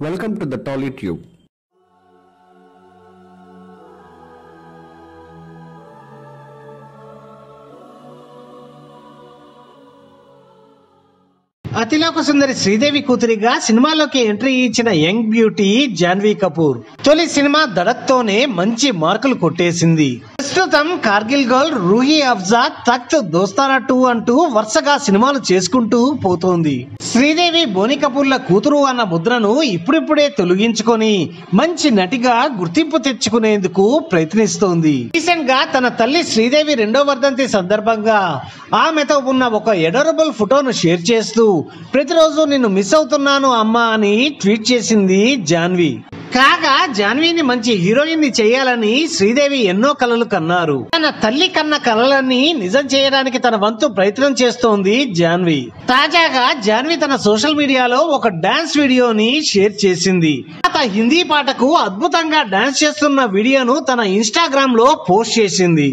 Welcome to the TollyTube. Athiloka Sundari Sridevi కూతురిగా సినిమాలోకి entry ఇచ్చిన young beauty Janhvi Kapoor. తొలి సినిమా దడత్తోనే మంచి మార్కులు కొట్టేసింది. ప్రస్తుతం కార్గిల్ గర్ల్ రూహీ అఫ్జా తఖ్త్ దోస్తానా టూ అంటూ వరుసగా సినిమాలు చేసుకుంటూ పోతోంది. శ్రీదేవి బోని కపూర్ల కూతురు అన్న ముద్రను ఇప్పుడిప్పుడే తొలగించుకొని మంచి నటిగా గుర్తింపు తెచ్చుకునేందుకు ప్రయత్నిస్తోంది. రీసెంట్గా తన తల్లి శ్రీదేవి రెండో వర్ధంతి సందర్భంగా ఆమెతో ఉన్న ఒక ఎడరబుల్ ఫోటోను షేర్ చేస్తూ ప్రతిరోజు నిన్ను మిస్ అవుతున్నాను అమ్మా అని ట్వీట్ చేసింది జాన్వి. కాగా జాన్వీని మంచి హీరోయిన్ని చేయాలని శ్రీదేవి ఎన్నో కలలు కన్నారు. తన తల్లి కన్న కలలన్నీ నిజం చేయడానికి తన వంతు ప్రయత్నం చేస్తోంది జాన్వి. తాజాగా జాన్వి తన సోషల్ మీడియాలో ఒక డాన్స్ వీడియోని షేర్ చేసింది. తన హిందీ పాటకు అద్భుతంగా డాన్స్ చేస్తున్న వీడియోను తన ఇన్స్టాగ్రామ్లో పోస్ట్ చేసింది.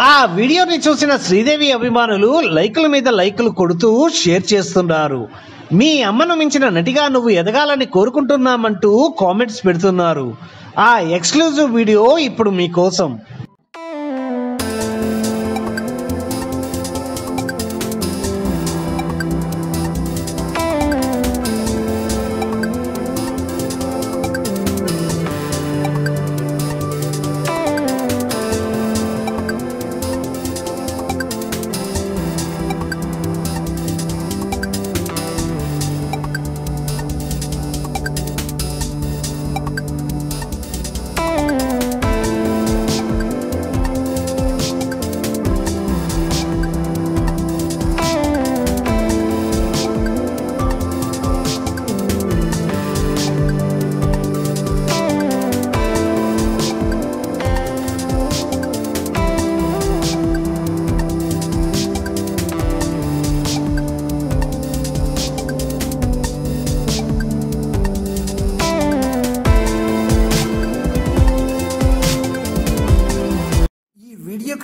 ఆ వీడియోని చూసిన శ్రీదేవి అభిమానులు లైకుల మీద లైకులు కొడుతూ షేర్ చేస్తున్నారు. మీ అమ్మను మించిన నటిగా నువ్వు ఎదగాలని కోరుకుంటున్నామంటూ కామెంట్స్ పెడుతున్నారు. ఆ ఎక్స్క్లూజివ్ వీడియో ఇప్పుడు మీకోసం.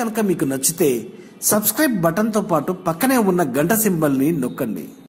కనుక మీకు నచ్చితే సబ్స్క్రైబ్ బటన్తో పాటు పక్కనే ఉన్న గంట సింబల్ని నొక్కండి.